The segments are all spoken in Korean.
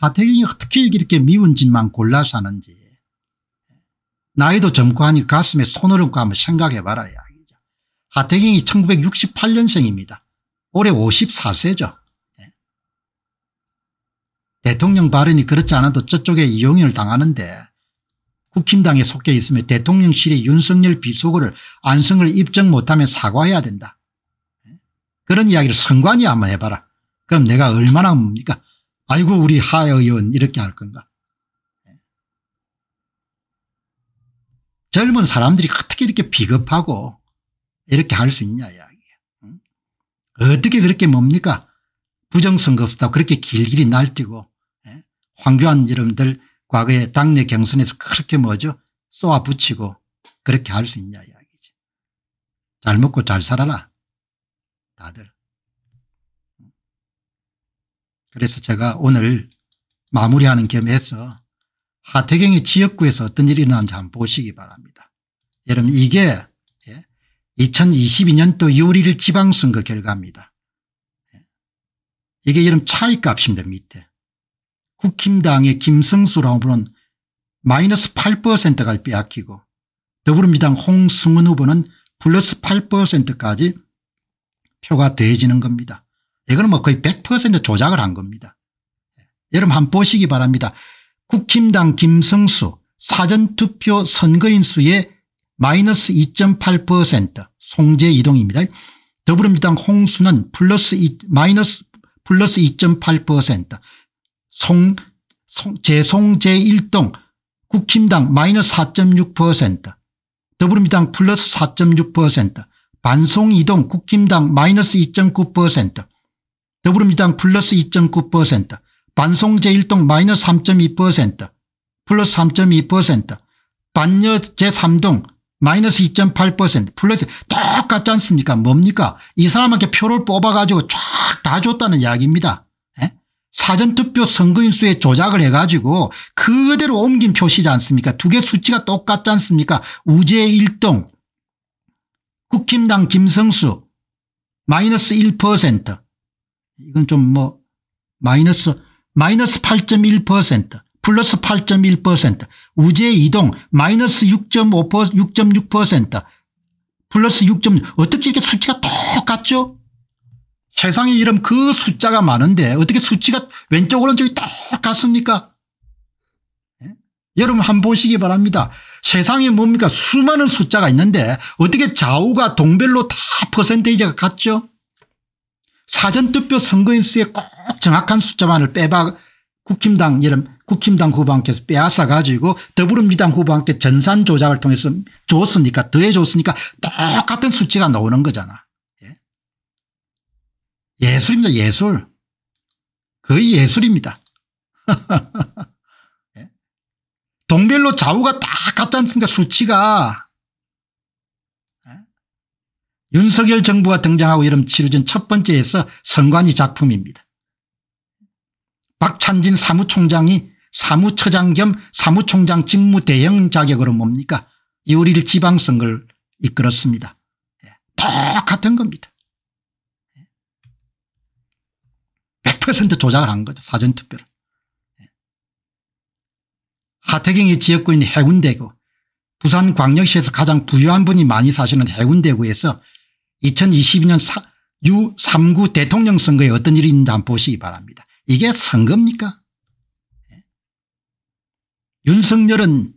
하태경이 어떻게 이렇게 미운 짓만 골라 사는지 나이도 젊고 하니 가슴에 손을 얹고 한번 생각해봐라 이야기죠. 하태경이 1968년생입니다. 올해 54세죠. 예. 대통령 발언이 그렇지 않아도 저쪽에 이용을 당하는데 국힘당에 속해 있으면 대통령실에 윤석열 비속어를 안성을 입증 못하면 사과해야 된다. 예. 그런 이야기를 선관위 한번 해봐라. 그럼 내가 얼마나 뭡니까 아이고 우리 하 의원 이렇게 할 건가. 예. 젊은 사람들이 어떻게 이렇게 비겁하고 이렇게 할 수 있냐 이야기예요. 어떻게 그렇게 뭡니까 부정선거 없다고 그렇게 길길이 날뛰고 예? 황교안 여러분들 과거에 당내 경선에서 그렇게 뭐죠 쏘아 붙이고 그렇게 할 수 있냐 이야기지. 잘 먹고 잘 살아라 다들. 그래서 제가 오늘 마무리하는 겸해서 하태경의 지역구에서 어떤 일이 일어난지 한번 보시기 바랍니다. 여러분 이게 2022년도 6월 1일 지방선거 결과입니다. 이게 이런 차이값입니다. 밑에. 국힘당의 김성수라고 부른 마이너스 8%까지 빼앗기고 더불어민주당 홍승은 후보는 플러스 8%까지 표가 더해지는 겁니다. 이거는 뭐 거의 100% 조작을 한 겁니다. 여러분 한번 보시기 바랍니다. 국힘당 김성수 사전투표 선거인 수의 마이너스 2.8% 송재 이동입니다. 더불어민주당 홍수는 플러스 2, 마이너스 플러스 2.8% 송, 송, 재송재 일동 국힘당 마이너스 4.6% 더불어민주당 플러스 4.6% 반송 이동 국힘당 마이너스 2.9% 더불어민주당 플러스 2.9% 반송 재1동 마이너스 3.2% 플러스 3.2% 반여 제3동 마이너스 2.8% 플러스 똑같지 않습니까 뭡니까 이 사람한테 표를 뽑아가지고 쫙 다 줬다는 이야기입니다. 에? 사전투표 선거인수에 조작을 해가지고 그대로 옮긴 표시지 않습니까 두 개 수치가 똑같지 않습니까 우재 1동 국힘당 김성수 마이너스 1% 이건 좀 뭐 마이너스 마이너스 8.1% 플러스 8.1% 우재 이동 마이너스 6.5% 6.6% 플러스 6. 어떻게 이렇게 수치가 똑같죠 세상에 이런 그 숫자가 많은데 어떻게 수치가 왼쪽 오른쪽이 똑같습니까 예? 여러분 한번 보시기 바랍니다. 세상에 뭡니까 수많은 숫자가 있는데 어떻게 좌우가 동별로 다 퍼센테이지가 같죠 사전투표 선거인수에 꼭 정확한 숫자만을 빼박 국힘당 이름 국힘당 후보한테서 빼앗아 가지고 더불어민주당 후보한테 전산 조작을 통해서 줬으니까 더해 줬으니까 똑같은 수치가 나오는 거잖아. 예? 예술입니다 예술. 거의 예술입니다. 예? 동별로 좌우가 딱 같지 않습니까 수치가. 예? 윤석열 정부가 등장하고 이름 치러진 첫 번째에서 선관위 작품입니다. 박찬진 사무총장이 사무처장 겸 사무총장 직무 대행 자격으로 뭡니까 6월 1일 지방선거를 이끌었습니다. 예. 똑같은 겁니다. 100% 예. 조작을 한 거죠 사전투표를. 예. 하태경이 지역구인 해운대구 부산광역시에서 가장 부유한 분이 많이 사시는 해운대구에서 2022년 유3구 대통령 선거에 어떤 일이 있는지 한번 보시기 바랍니다. 이게 선거입니까 윤석열은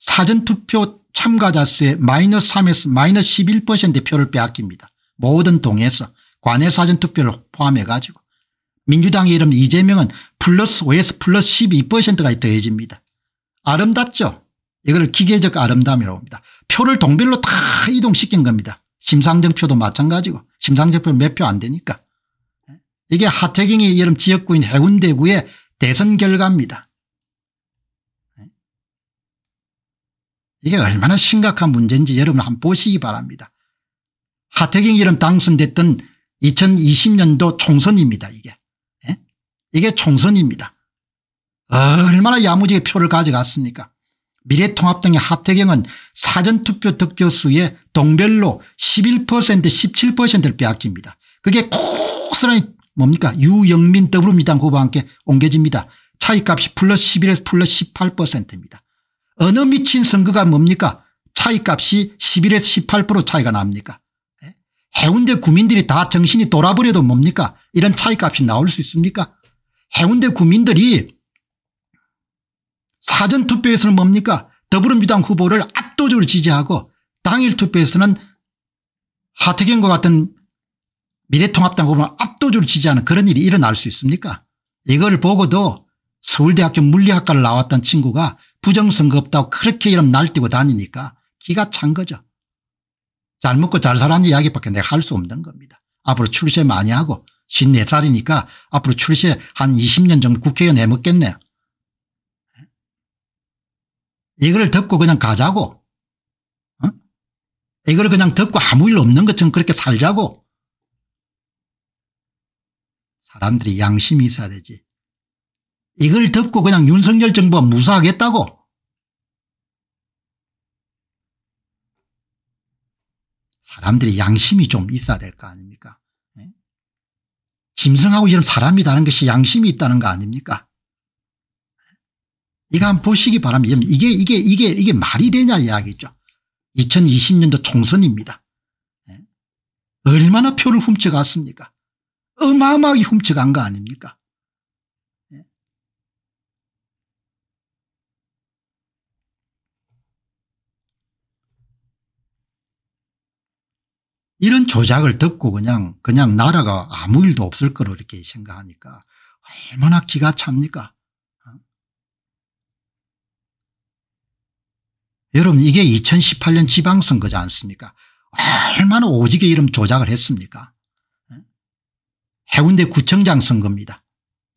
사전투표 참가자 수의 마이너스 3에서 마이너스 11% 표를 빼앗깁니다. 모든 동에서 관외 사전투표를 포함해 가지고 민주당의 이름 이재명은 플러스 5에서 플러스 12%까지 더해집니다. 아름답죠 이걸 기계적 아름다움이라고 합니다. 표를 동별로 다 이동시킨 겁니다. 심상정표도 마찬가지고 심상정표 몇표 안 되니까. 이게 하태경의 이름 지역구인 해운대구의 대선 결과입니다. 이게 얼마나 심각한 문제인지 여러분 한번 보시기 바랍니다. 하태경 이름 당선됐던 2020년도 총선입니다. 이게 예? 이게 총선입니다. 얼마나 야무지게 표를 가져갔습니까 미래통합당의 하태경은 사전투표 득표수의 동별로 11% 17%를 빼앗깁니다. 그게 고스란히 뭡니까 유영민 더불어민주당 후보와 함께 옮겨집니다. 차이값이 플러스 11에서 플러스 18%입니다. 어느 미친 선거가 뭡니까 차이값이 11에서 18% 차이가 납니까 예? 해운대 구민들이 다 정신이 돌아버려도 뭡니까 이런 차이값이 나올 수 있습니까 해운대 구민들이 사전투표에서는 뭡니까 더불어민주당 후보를 압도적으로 지지하고 당일 투표에서는 하태경과 같은 미래통합당 후보를 압도적으로 지지하는 그런 일이 일어날 수 있습니까 이걸 보고도 서울대학교 물리학과를 나왔던 친구가 부정선거 없다고 그렇게 이름 날뛰고 다니니까 기가 찬 거죠. 잘 먹고 잘 살았는 이야기밖에 내가 할 수 없는 겁니다. 앞으로 출세 많이 하고 54살이니까 앞으로 출세 한 20년 정도 국회의원 해먹겠네요. 이걸 듣고 그냥 가자고 어? 이걸 그냥 듣고 아무 일 없는 것처럼 그렇게 살자고 사람들이 양심이 있어야 되지 이걸 듣고 그냥 윤석열 정부가 무사하겠다고 사람들이 양심이 좀 있어야 될 거 아닙니까 네? 짐승하고 이런 사람이 다른 것이 양심이 있다는 거 아닙니까 이거 한번 보시기 바랍니다. 이게 이게 이게 이게 말이 되냐 이야기죠. 2020년도 총선입니다. 네? 얼마나 표를 훔쳐갔습니까 어마어마하게 훔쳐간 거 아닙니까 네? 이런 조작을 듣고 그냥 그냥 나라가 아무 일도 없을 거로 이렇게 생각하니까 얼마나 기가 찹니까 여러분 이게 2018년 지방선거지 않습니까 얼마나 오지게 이름 조작을 했습니까 해운대 구청장 선거입니다.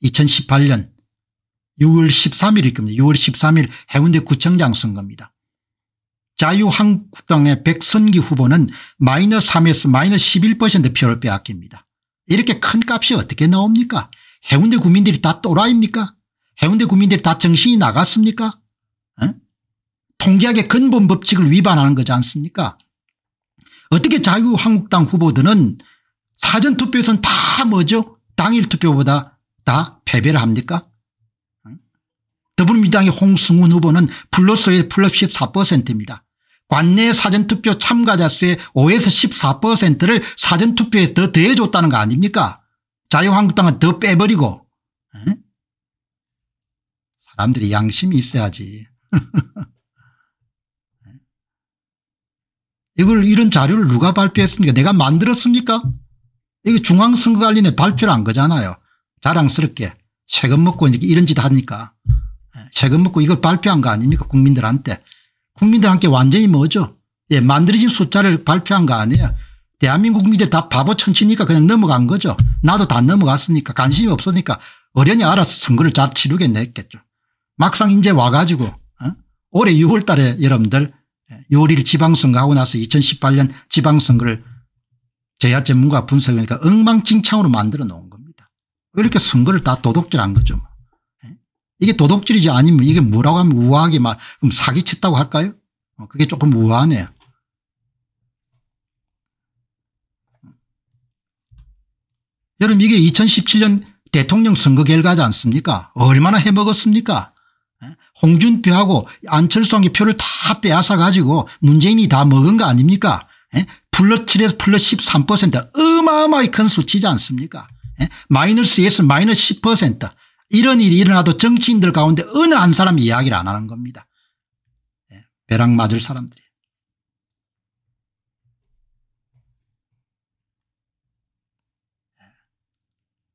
2018년 6월 13일일 겁니다. 6월 13일 해운대 구청장 선거입니다. 자유한국당의 백선기 후보는 마이너스 3에서 마이너스 11% 표를 빼앗깁니다. 이렇게 큰 값이 어떻게 나옵니까 해운대 구민들이 다 또라이입니까 해운대 구민들이 다 정신이 나갔습니까 통계학의 근본 법칙을 위반하는 거지 않습니까? 어떻게 자유한국당 후보들은 사전투표에서는 다 뭐죠? 당일 투표보다 다 패배를 합니까? 더불어민주당의 홍승훈 후보는 플러스의 플러스 14%입니다. 관내 사전투표 참가자 수의 5에서 14%를 사전투표에 더 더해줬다는 거 아닙니까? 자유한국당은 더 빼버리고 사람들이 양심이 있어야지 이걸 이런 자료를 누가 발표했습니까? 내가 만들었습니까? 이게 중앙선거관리에 발표를 한 거잖아요. 자랑스럽게. 세금 먹고 이런 짓 하니까. 예, 세금 먹고 이걸 발표한 거 아닙니까? 국민들한테. 국민들한테 완전히 뭐죠? 예, 만들어진 숫자를 발표한 거 아니에요. 대한민국 국민들 다 바보 천치니까 그냥 넘어간 거죠. 나도 다 넘어갔으니까 관심이 없으니까 어련히 알아서 선거를 잘 치르겠네 했겠죠. 막상 이제 와가지고 어? 올해 6월 달에 여러분들 요리를 지방선거 하고 나서 2018년 지방선거를 제야 전문가 분석하니까 엉망진창으로 만들어 놓은 겁니다. 이렇게 선거를 다 도둑질한 거죠. 뭐. 예? 이게 도둑질이지 아니면 이게 뭐라고 하면 우아하게 말 그럼 사기쳤다고 할까요 어, 그게 조금 우아하네요. 여러분 이게 2017년 대통령 선거 결과지 않습니까 얼마나 해먹었습니까 홍준표하고 안철수한테 표를 다 빼앗아 가지고 문재인이 다 먹은 거 아닙니까 에? 플러스 7에서 플러스 13% 어마어마하게 큰 수치지 않습니까 에? 마이너스 2에서 마이너스 10% 이런 일이 일어나도 정치인들 가운데 어느 한 사람이 이야기를 안 하는 겁니다. 에? 벼락 맞을 사람들이.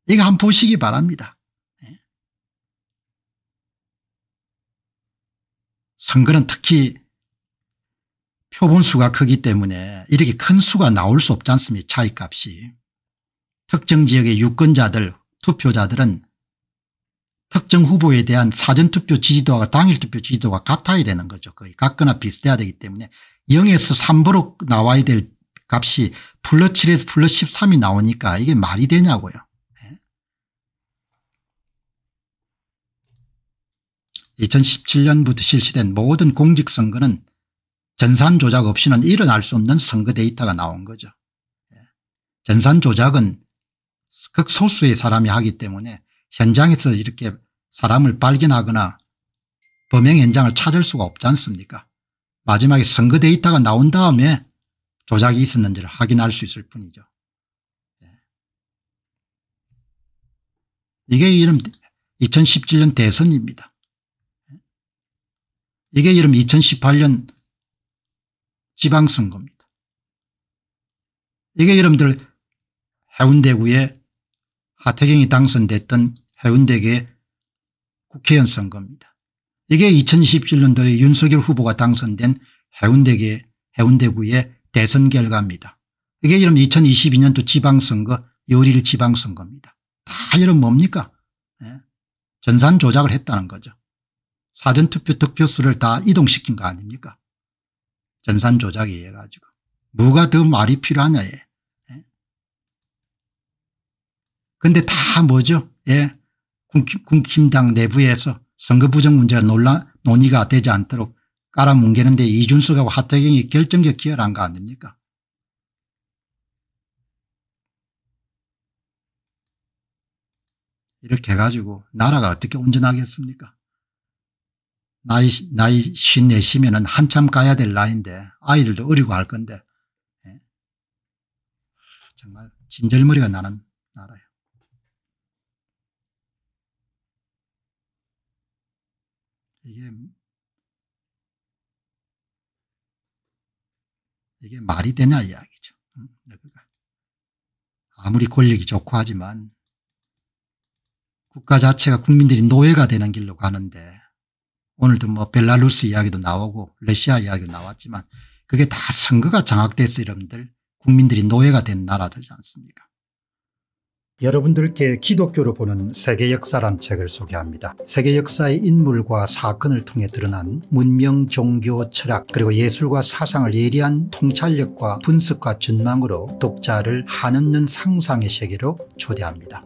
이거 한번 보시기 바랍니다. 선거는 특히 표본수가 크기 때문에 이렇게 큰 수가 나올 수 없지 않습니까 차이값이. 특정 지역의 유권자들 투표자들은 특정 후보에 대한 사전투표 지지도와 당일투표 지지도가 같아야 되는 거죠. 거의 같거나 비슷해야 되기 때문에 0에서 3으로 나와야 될 값이 플러스 7에서 플러스 13이 나오니까 이게 말이 되냐고요. 2017년부터 실시된 모든 공직선거는 전산 조작 없이는 일어날 수 없는 선거 데이터가 나온 거죠. 예. 전산 조작은 극소수의 사람이 하기 때문에 현장에서 이렇게 사람을 발견하거나 범행 현장을 찾을 수가 없지 않습니까 마지막에 선거 데이터가 나온 다음에 조작이 있었는지를 확인할 수 있을 뿐이죠. 예. 이게 이름 2017년 대선입니다. 예. 이게 이름 2018년 지방선거입니다. 이게 여러분들 해운대구에 하태경이 당선됐던 해운대계 국회의원 선거입니다. 이게 2017년도에 윤석열 후보가 당선된 해운대계 해운대구의 대선 결과입니다. 이게 이름 2022년도 지방선거 요일 지방선거입니다. 다 이름 뭡니까 네. 전산 조작을 했다는 거죠. 사전투표 득표수를 다 이동시킨 거 아닙니까? 전산 조작에 의해 가지고. 뭐가 더 말이 필요하냐 예. 그런데 다 뭐죠? 예. 국힘 당 내부에서 선거 부정 문제가 논란, 논의가 되지 않도록 깔아뭉개는 데 이준석하고 하태경이 결정적 기여를 한거 아닙니까? 이렇게 해가지고 나라가 어떻게 운전하겠습니까 나이, 나이 54시면은 한참 가야 될 나이인데 아이들도 어리고 할 건데 예. 정말 진절머리가 나는 나라예요. 이게 이게 말이 되냐 이야기죠. 아무리 권력이 좋고 하지만 국가 자체가 국민들이 노예가 되는 길로 가는데 오늘도 뭐 벨라루스 이야기도 나오고 러시아 이야기도 나왔지만 그게 다 선거가 장악돼서 여러분들 국민들이 노예가 된 나라들지 않습니까 여러분들께 기독교로 보는 세계 역사란 책을 소개합니다. 세계 역사의 인물과 사건을 통해 드러난 문명, 종교, 철학 그리고 예술과 사상을 예리한 통찰력과 분석과 전망으로 독자를 한없는 상상의 세계로 초대합니다.